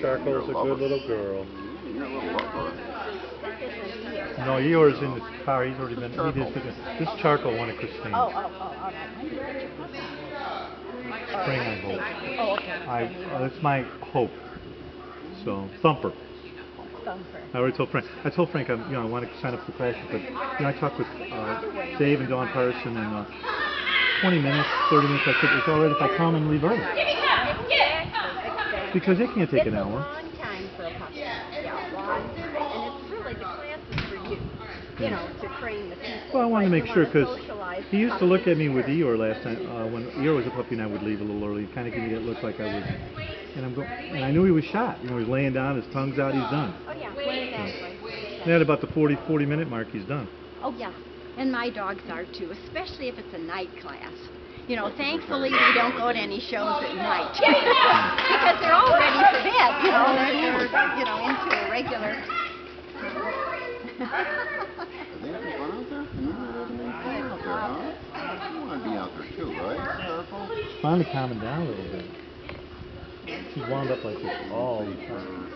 Charcoal's a good little girl. You're a little lover. This isn't here. No, Eeyore's in the car. He's already been. He did. This charcoal one of Christine. Oh, oh, oh, all right. Spring, I hope. Oh, okay. I. Uh, that's my hope. So Thumper. Thumper. I already told Frank. I told Frank, I'm, you know, I want to sign up for the classes, but you know, I talked with uh, Dave and Dawn Parson, and uh, 20 minutes, 30 minutes. I said it's all right if I come and leave early because it can't take it's an a hour. long time for a puppy. Yeah, a long time. And it's really the class is for you. You know, to train the people. Well, I wanted to make sure because he used to look at me with Eeyore last time uh, when Eeyore was a puppy and I would leave a little early. Kind of give me that look like I was, and I'm going, and I knew he was shot. You know, he's laying down, his tongue's out, he's done. Oh, yeah. Exactly. And at about the 40, 40 minute mark, he's done. Oh, yeah. And my dogs are too, especially if it's a night class. You know, thankfully we don't go to any shows at night. because they're all ready for bed, you know, they're, they're you know, into a regular. Are they having fun out there? You're not having any out there, huh? You want to be out there too, right? Charcoal? Finally calming down a little bit. She's wound up like this all the time.